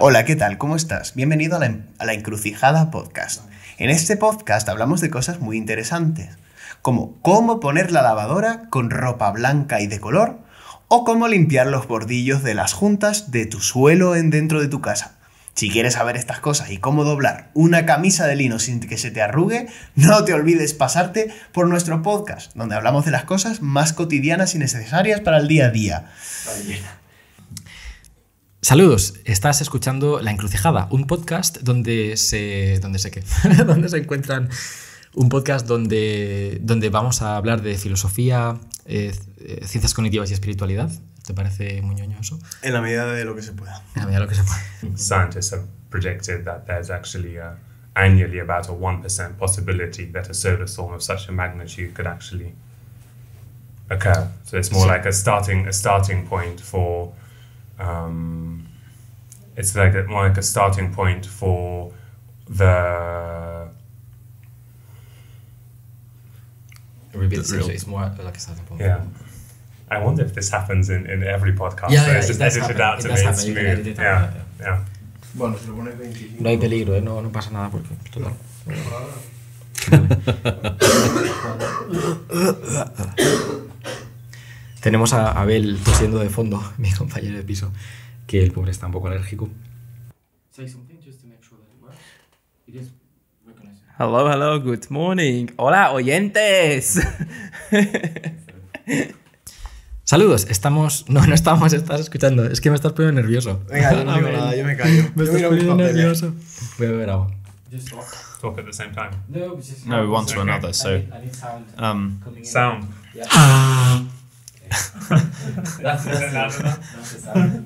Hola, ¿qué tal? ¿Cómo estás? Bienvenido a la, a la Encrucijada Podcast. En este podcast hablamos de cosas muy interesantes, como cómo poner la lavadora con ropa blanca y de color, o cómo limpiar los bordillos de las juntas de tu suelo en dentro de tu casa. Si quieres saber estas cosas y cómo doblar una camisa de lino sin que se te arrugue, no te olvides pasarte por nuestro podcast, donde hablamos de las cosas más cotidianas y necesarias para el día a día. Saludos, estás escuchando La Encrucijada, un podcast donde se. donde se qué? donde se encuentran. Un podcast donde, donde vamos a hablar de filosofía, eh, eh, ciencias cognitivas y espiritualidad. ¿Te parece muy ñoño eso? En la medida de lo que se pueda. En la medida de lo que se puede. Scientists have projected that there's actually uh, annually about a 1% possibility that a solar storm of such a magnitude could actually occur. So it's more like a starting a starting point for um, it's like a, more like a starting point for the Reveal The real- it's more like a starting point. yeah. I wonder if this happens in, in every podcast. Yeah, so yeah, it's just edited happen. out to does be happen. Smooth. edit it out, yeah, yeah, yeah. Bueno, si lo pones 25. No hay peligro, ¿eh? no, no pasa nada porque. Total. Tenemos a Abel tosiendo de fondo, mi compañero de piso, que el pobre está un poco alérgico. Hello, hello, good morning. Hola, oyentes. Saludos, estamos. No, no estamos, estás escuchando. Es que me estás poniendo nervioso. Venga, yo no digo nada, yo me callo. Me Yo estás poniendo nervioso. Voy a beber agua. Talk at the same time. No, one to Okay. another. So, um, Sound. That's, Is it loud enough? that's the.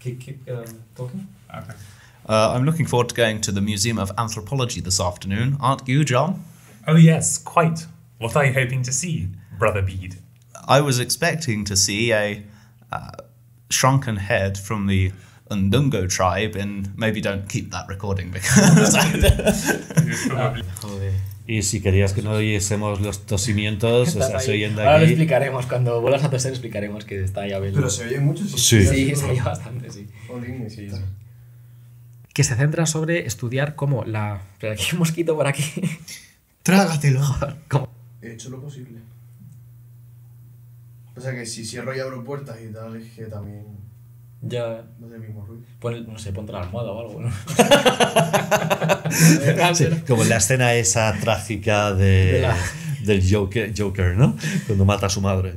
Keep, keep um, talking. Okay. uh, I'm looking forward to going to the Museum of Anthropology this afternoon. Aren't you, John? Oh yes, quite. What are you hoping to see, Brother Bede? I was expecting to see a uh, shrunken head from the Ndungo tribe, and maybe don't keep that recording because. Y si querías que no oyésemos los tosimientos, o sea, se oyen de Ahora lo aquí. explicaremos. Cuando vuelvas a toser, explicaremos que está ahí Abel. Pero se oye mucho, sí. Sí. Sí, se oye bastante, sí. Sí, sí. Que se centra sobre estudiar cómo la. Pero aquí hay un mosquito por aquí. Trágatelo. ¿Cómo? He hecho lo posible. O sea que si cierro y abro puertas y tal, es que también Ya. no el mismo ruido. Pon, no sé, ponte la almohada o algo, ¿no? Sí, como la escena esa trágica de, De la- del Joker, Joker, ¿no? Cuando mata a su madre.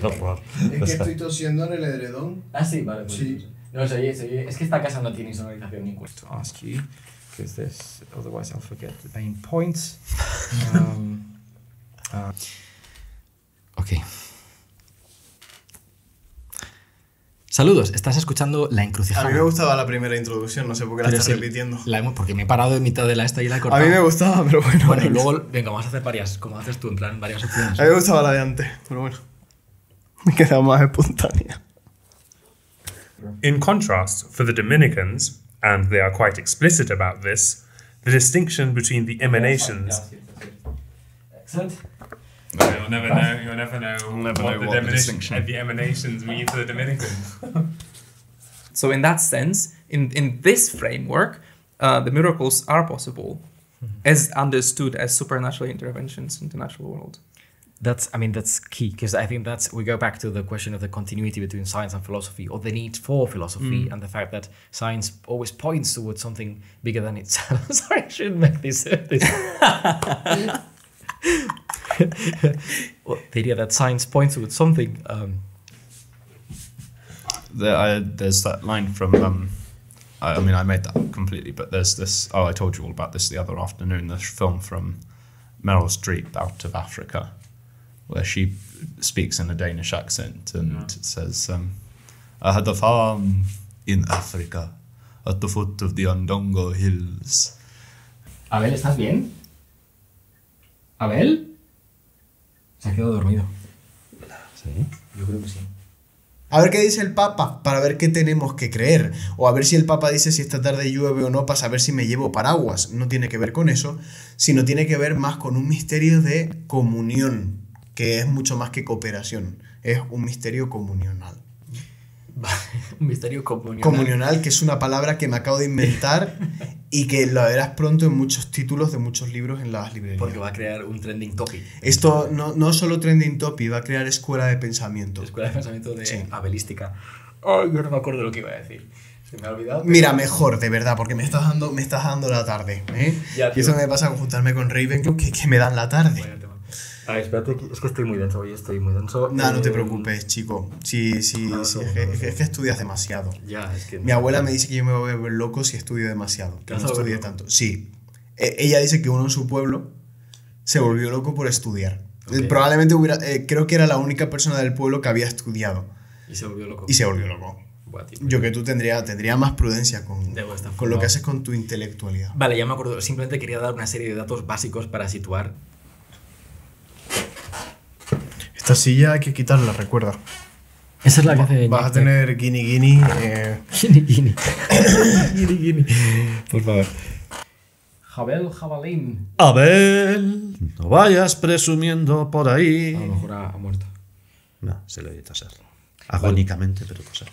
Qué horror. Es O que sea, estoy tosiendo en el edredón. Ah, sí, vale. Pues, Sí. No, se oye, se oye. Es que esta casa no tiene insonorización ni cuesta. To ask you, because this, otherwise I'll forget the main points. Um, uh, ok. Saludos, estás escuchando La A Encrucijada. mí me gustaba la primera introducción, no sé por qué la Pero estás sí, repitiendo. la hemos- porque me he parado en mitad de la esta y la he A cortado. mí me gustaba, pero bueno. Bueno, luego, venga, vamos a hacer varias, como haces tú, en plan, varias opciones. A mí me gustaba la de antes, pero bueno. Me quedaba más espontánea. In contrast, for the Dominicans, and they are quite explicit about this, the distinction between the emanations. Excellent. You'll never know. You'll never know never what, know the, what the distinction- the emanations mean to the Dominicans. So, in that sense, in, in this framework, uh, the miracles are possible, as understood as supernatural interventions in the natural world. That's, I mean, that's key because I think that's we go back to the question of the continuity between science and philosophy, or the need for philosophy, and the fact that science always points towards something bigger than itself. Sorry, I shouldn't make this. this. well, the idea that science points towards something. Um, there, I, there's that line from. Um, I, I mean, I made that up completely, but there's this. Oh, I told you all about this the other afternoon. This film from Meryl Streep, Out of Africa, where she speaks in a Danish accent and says, um, "I had a farm in Africa, at the foot of the Ondongo Hills." Abel, ¿estás bien? ¿Abel? Se ha quedado dormido. Sí. Yo creo que sí. A ver qué dice el Papa, para ver qué tenemos que creer. O a ver si el Papa dice si esta tarde llueve o no, para saber si me llevo paraguas. No tiene que ver con eso, sino tiene que ver más con un misterio de comunión, que es mucho más que cooperación. Es un misterio comunional. un misterio comunional. Comunional, que es una palabra que me acabo de inventar y que lo verás pronto en muchos títulos de muchos libros en las librerías. Porque va a crear un trending topic. Esto no, no solo trending topic, va a crear escuela de pensamiento. Escuela de pensamiento de Sí. abelística. Ay, yo no me acuerdo lo que iba a decir. Se me ha olvidado. Mira, mejor, de verdad, porque me estás dando, me estás dando la tarde. ¿eh? Ya, y eso me pasa con juntarme con Ravenclaw, que, que me dan la tarde. Tema. A ver, espérate, es que estoy muy denso hoy, estoy muy denso. No, no te Eh, preocupes, chico. Sí, sí, No, sí, no, es, que, no, es que- es que estudias demasiado. Ya, es que. Mi abuela me dice que yo me voy a volver loco si estudio demasiado. ¿Te Que no loco? tanto. Sí. E- ella dice que uno en su pueblo se volvió loco por estudiar. Ok. Eh, Probablemente hubiera, eh, creo que era la única persona del pueblo que había estudiado Y se volvió loco. y se volvió loco. Buah, tío. Yo que tú tendría, tendría más prudencia con, con lo que haces con tu intelectualidad. Vale, ya me acuerdo. Simplemente quería dar una serie de datos básicos para situar. Esta silla hay que quitarla, recuerda. Esa es la que hace. Vas a tener guini guini. eh, gini. Gini, gini. Por favor. Jabel Jabalín. Abel, no vayas presumiendo por ahí. A lo mejor ha, ha muerto. No, se le toser. Agónicamente, pero toser.